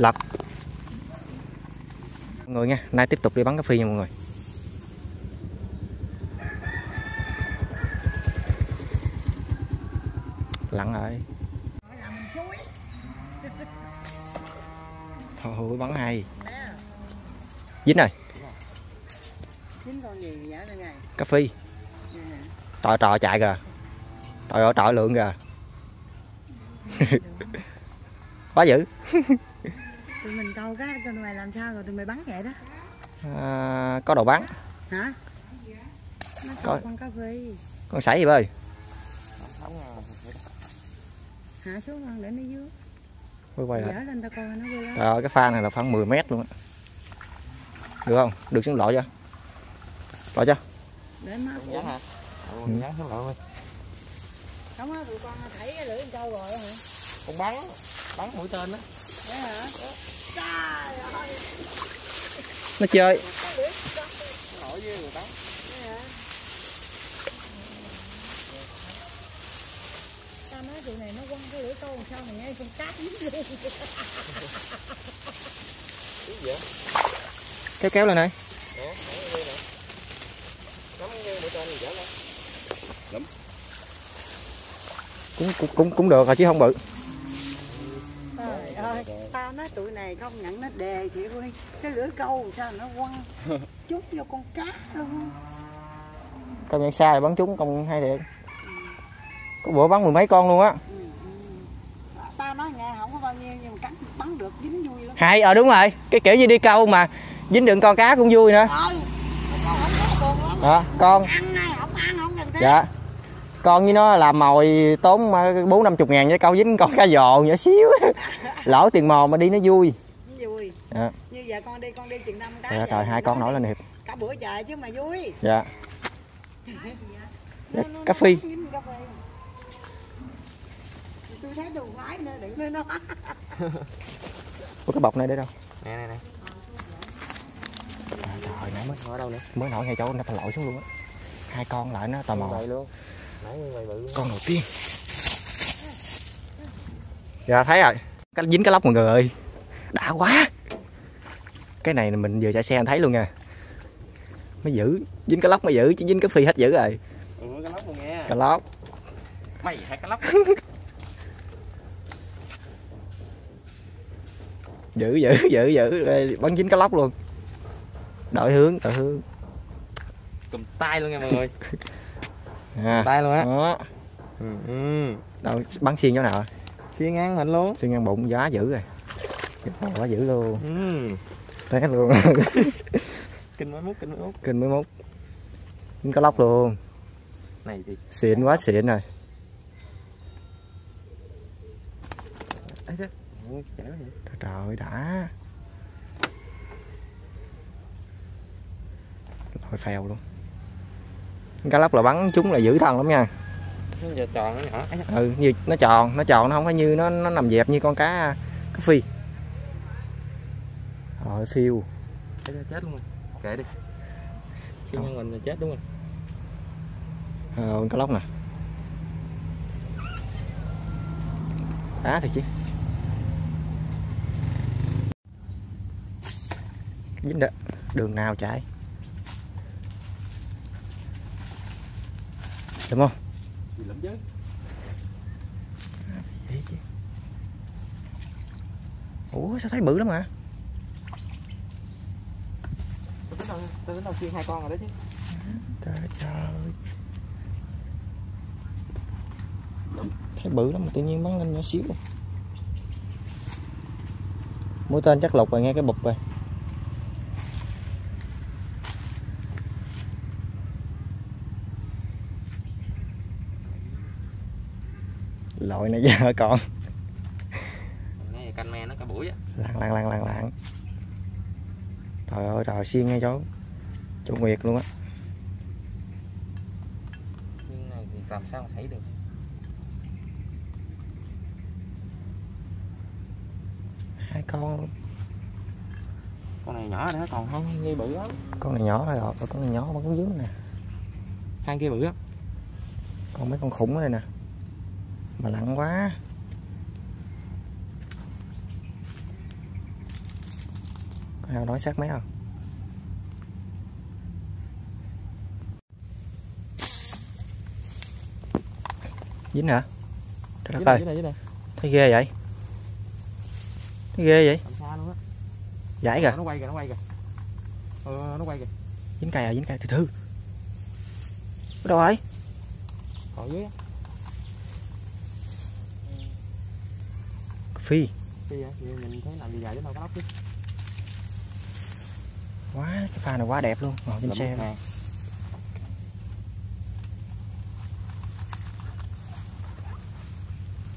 lật mọi người nha, nay tiếp tục đi bắn cá phi nha mọi người. Lặn rồi. Thôi bắn hay dính rồi. Này cá phi trò trò chạy kìa. Trò trò lượng kìa. Quá dữ. tụi mình câu cá tụi mày làm sao rồi tụi mày bắn vậy đó? À, có đồ bắn. Hả? Nó câu con cá phi con sảy gì bơi? Hạ xuống con để nó dưới. Quay quay lại. Lên tao coi nó trời ơi cái pha này là khoảng 10 mét luôn á. Được không? Được xuống lội chưa lội chưa để má Dán hả? Ừ, Ừ. dán xuống lội không á tụi con thấy cái lưỡi con trâu rồi hả? Con bắn, bắn mũi tên đó. Nó chơi. Tao này nó quăng cái lưỡi câu sao mà ngay con cát dính luôn kéo kéo lên này. Cũng cũng cũng cũng được rồi chứ không bự ơi tao nói tụi này không nhận nó đề chị ơi cái lưỡi câu sao nó quăng chút vô con cá luôn công nhận xa thì bắn trúng công hay thiệt. Có bữa bắn mười mấy con luôn á. Ừ, ừ. tao nói nghe không có bao nhiêu nhưng mà cắn bắn được dính vui lắm. Hay ờ đúng rồi. Cái kiểu như đi câu mà dính được con cá cũng vui nữa. Con đó con ăn này không ăn không cần thiết. Dạ. Con với nó làm mồi tốn bốn năm chục ngàn với câu dính con cá giò nhỏ xíu lỗ tiền mò mà đi nó vui. Vui. Dạ. như giờ con đi con đi chừng năm cá dạ, trời hai con nổi lên hiệp. cả bữa trời chứ mà vui. Dạ. Dạ, cà phê. tôi thấy đồ khoái nữa đừng nói nó. Ủa cái bọc này để đâu? Nè nè nè. trời, trời nãy mới Ở đâu nữa? mới nổi ngay chỗ nó phải lội xuống luôn á. Hai con lại nó tò mò. Vậy luôn. Nãy như vậy bự. con đầu tiên. Dạ thấy rồi cái dính cái lóc mọi người ơi đã quá cái này mình vừa chạy xe anh thấy luôn nha mới giữ dính cái lóc mới giữ chứ dính cái phi hết giữ rồi Ừ, cái lóc luôn Mày phải cái lóc. giữ giữ giữ giữ Đây, bắn dính cái lóc luôn đổi hướng đổi hướng Cầm tay luôn nha mọi người. à, Tay luôn á. đó Ừ. ừ. đâu bắn xiên chỗ nào Xuyên ngang mình luôn. xiên ngang bụng giá dữ rồi. Quá dữ luôn. Ừ. té luôn. Kinh mới mút, kinh mới mút. kinh mới mốt. Dính cái lóc luôn. Này thì xịn quá xịn rồi. Trời, trời đã. Lội phèo luôn. Cá lóc là bắn chúng là dữ thần lắm nha Nó giờ tròn nó nhỏ. Ừ như nó tròn nó tròn nó không phải như nó nó nằm dẹp như con cá cá phi rồi phiêu chết luôn rồi. Kệ đi. Xuyên ngang mình là chết đúng rồi. ờ, cá lóc nè đá thiệt chứ dính đó đường nào chạy đúng không Gì lắm chứ. Ủa sao thấy bự lắm hả? Tôi tính đâu, tôi tính đâu xuyên hai con rồi đó chứ. trời trời thấy bự lắm mà tự nhiên bắn lên nhỏ xíu. Mũi tên chắc lục rồi nghe cái bụp rồi lội này giờ còn Nghe canh me nó cả buổi á. lạng lạng lạng lạng lạng trời ơi trời xiên ngay chỗ chỗ nguyệt luôn á Nhưng này thì làm sao mà thấy được. hai con luôn Con này nhỏ đó, còn hai kia bự lắm. con này nhỏ rồi con này nhỏ mà cũng dưới nè Hai kia bự lắm. còn mấy con khủng ở đây nè mà lặng quá. Nào nói sát mé không dính hả? Trời dưới đây thấy ghê vậy? Thấy ghê vậy? Giải kìa. Nó quay kìa nó quay kìa. Ờ nó quay kìa. Dính cây à dính cây từ từ. Ở đâu rồi. Còn dưới á phi. Phi hả? Vậy mình thấy làm gì dài chứ đâu có lóc chứ. Quá cái pha này quá đẹp luôn ngồi trên xe. hàng.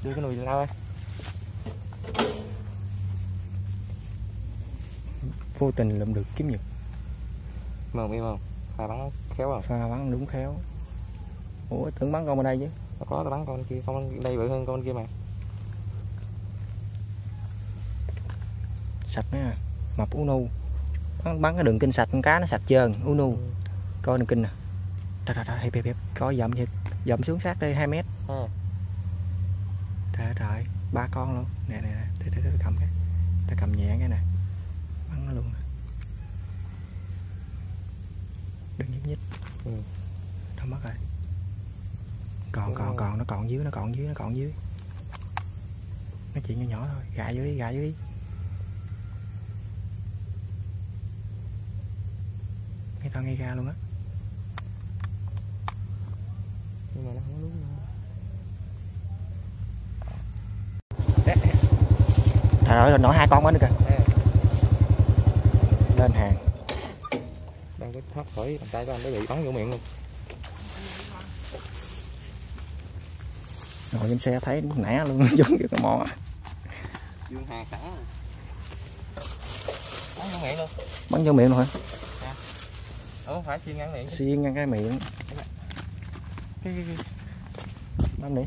đưa cái nồi lao ơi vô tình lượm được kiếm nhật. Mừng im không pha bắn khéo không pha bắn đúng khéo. Ủa tưởng bắn con bên đây chứ. Có tao bắn con kia con đây bự hơn con kia mà sạch nè mập unu bắn, bắn cái đường kinh sạch con cá nó sạch trơn unu coi đường kinh nè. Trời trời hiệp hiệp hiệp coi dậm hiệp dậm xuống sát đây 2 mét. Ừ. trời trời ba con luôn. Nè nè nè để, để, cầm cái. Ta cầm nhẹ cái nè. Bắn nó luôn nè. Đừng nhích nhích. Ừ. đâu mất rồi. Còn còn còn nó còn dưới nó còn dưới nó còn dưới. Nói chuyện nhỏ nhỏ thôi. Gạ dưới đi gạ dưới đi tao ngay ra luôn á. Nhưng mà nó không có đúng nữa. Trời ơi nổi hai con quá nữa kìa lên hàng. Đang cái thoát khỏi bàn tay của anh nó bị bắn vô miệng luôn. Ngồi trên xe thấy nẻ luôn giống cái mò dương hàng sẵn bắn vô miệng luôn. Bắn vô miệng luôn hả ủa phải xiên ngắn miệng xiên ngang cái miệng. Cái- cái- cái- bấm đi.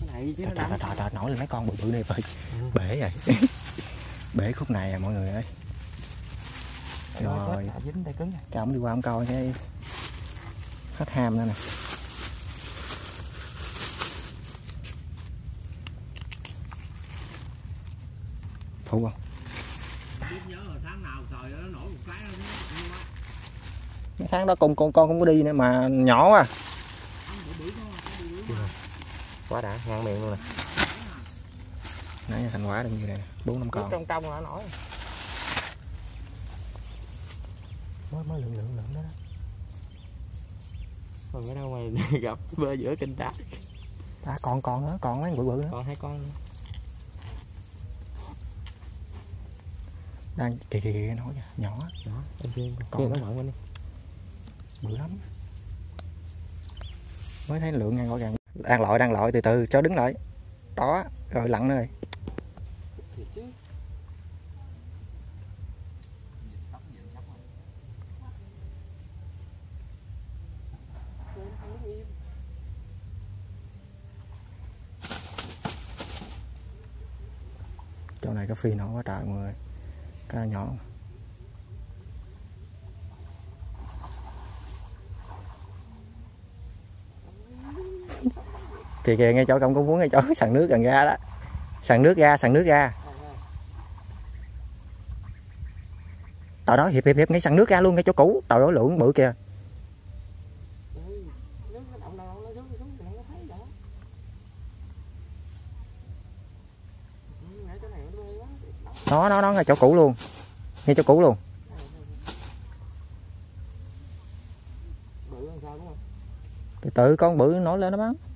Cái này chứ nó trời trời, trời nổi lên mấy con bự bự này ơi Ừ. bể rồi bể khúc này à mọi người ơi. Rồi. cho ông đi qua ông coi cái hết ham nữa nè. Phụ không mấy tháng đó con con con không có đi nữa mà nhỏ quá quá đã ngang miệng luôn nè nãy thành quả được như này bốn năm con trong trong là nó nổi mới mới lượng lượng lượng đó, đó. còn ở đâu mà gặp bơi giữa kênh đá à, còn còn nữa còn mấy con bự bự nữa còn hai con nữa đang kì kì kì nói nhỏ đó bên kia Còn nó mặn bên đi bự lắm. Mới thấy lượng ngang rõ ràng đang lội đang lội từ từ cho đứng lại. Đó rồi lặn rồi chỗ này cái phi nó quá trời mọi người. Cá nhỏ thì kìa ngay chỗ công có muốn ngay chỗ sàn nước gần ra đó. Sàn nước ra sàn nước ra tàu đó, hiệp hiệp hiệp, ngay sàn nước ra luôn, ngay chỗ cũ. Tàu đó lượng bự kìa. Nó nó nó, ngay chỗ cũ luôn. Ngay chỗ cũ luôn. Từ từ, con bự nổi lên nó bắn.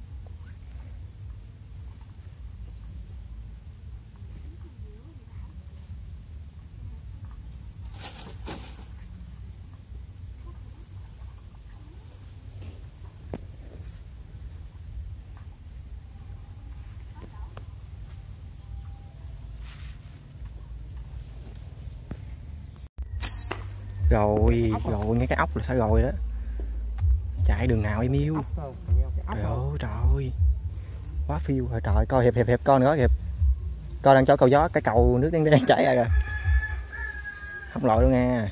Rồi rồi ngay cái ốc là sao rồi đó? Chạy đường nào em yêu? Trời ơi trời quá phiêu rồi trời coi hiệp hiệp hiệp con nữa hiệp. Coi đang cho cầu gió cái cầu nước đen đen chảy ra kìa không lội đâu nghe.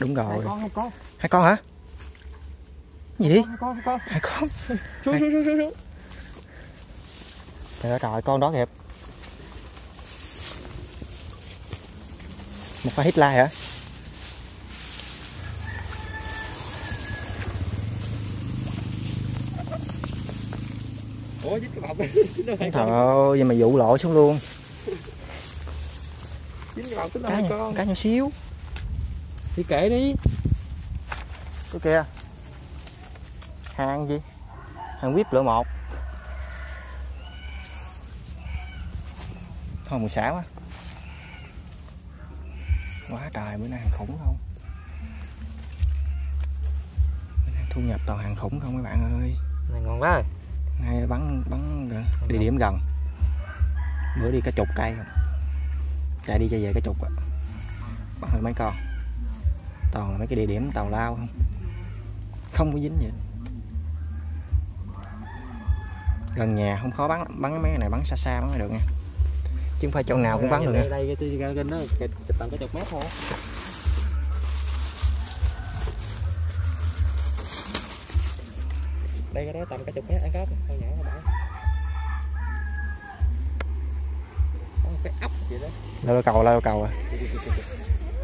Đúng hai rồi. con hai con. Hai con hả? Gì hai con hai con. Hai con. Trời ơi trời con đó hiệp một pha hit like hả? Ủa trời ơi vậy mà dụ lộ xuống luôn. Cá nhỏ, con. cá nhỏ xíu. Thì kệ đi. Cái kia. Hàng gì? Hàng vip lựa một. Thôi mười sáu á quá trời bữa nay hàng khủng không? Bữa nay thu nhập toàn hàng khủng không mấy bạn ơi? Này ngon quá rồi. Ngay bắn bắn địa điểm gần. Bữa đi cả chục cây không? Chạy đi chạy về cả chục á bắn được mấy con. Toàn là mấy cái địa điểm tàu lao không? Không có dính gì. Gần nhà không khó bắn bắn mấy cái này bắn xa xa bắn được nha chứ không phải chỗ nào cũng bắn được. Đây đây cái ra chụp tầm cái chục mét thôi. Đây cái đó tầm cái chục mét ăn cắp con nhỏ các bạn cái ốc vậy đó. Đâu cầu đâu cầu à.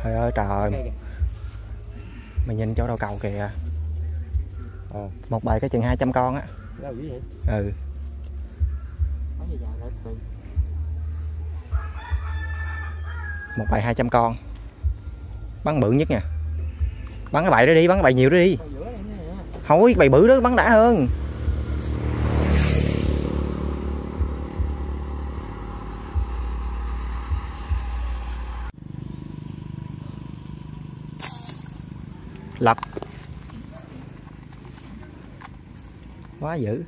Trời ơi trời mày nhìn chỗ đầu cầu kìa. Một bài cái chừng 200 con á. Ừ có gì dài lại từ một bài 200 con. Bắn bự nhất nha. Bắn cái bài đó đi, bắn cái bài nhiều đó đi. Ở bầy bài bự đó bắn đã hơn. Lập. Quá dữ.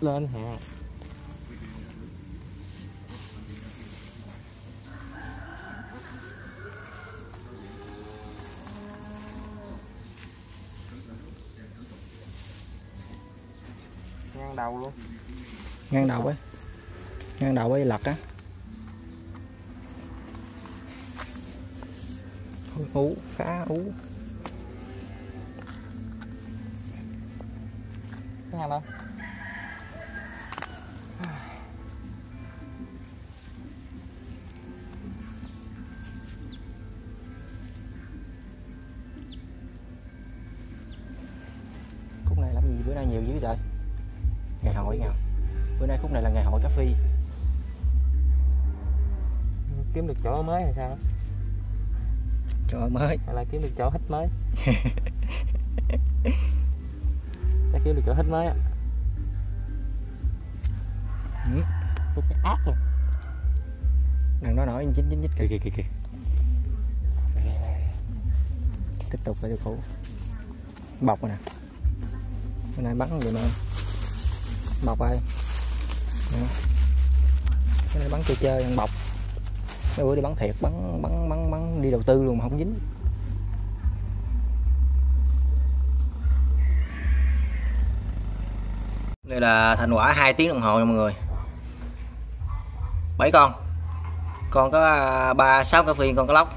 Lên hả? Ngang đầu luôn. Ngang đầu ấy. Ngang đầu ấy lật á. Ú khá ú. Cái hàng chỗ mới hay sao? Ơi mới. Hay là kiếm được chỗ hít mới? Chắc kiếm được chỗ hít mới á. Ừ. Ác luôn đằng đó nổi chín chín chín kìa. Kìa kìa kìa tiếp tục lại cũ bọc rồi nè. Cái này bắn vậy mà? Bọc Nè. cái này bắn chơi chơi ăn bọc mấy bữa đi bắn thiệt bắn bắn bắn bắn đi đầu tư luôn mà không dính. Đây là thành quả 2 tiếng đồng hồ nha mọi người. 7 con. Con có à, ba sáu cá phiên con có lóc.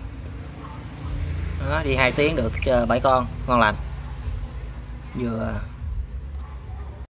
Đó, đi hai tiếng được 7 con ngon lành. Vừa